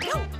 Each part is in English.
Go!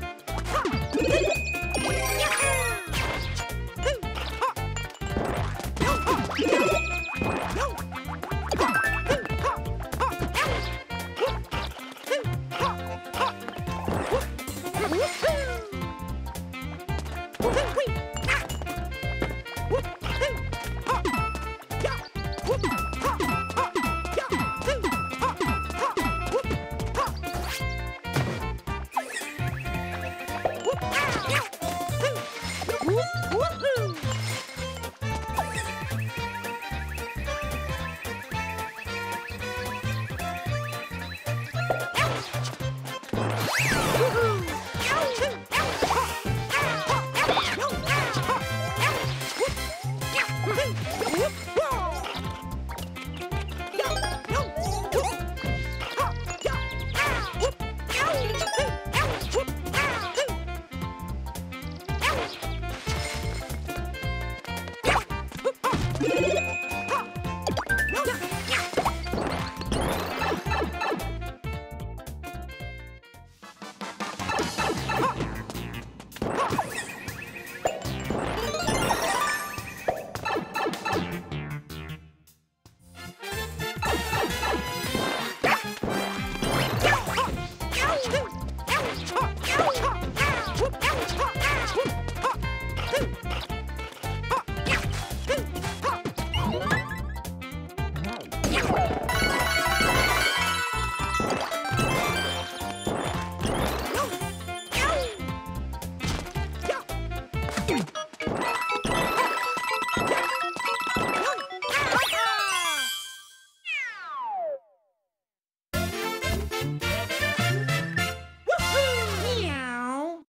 Woo-hoo!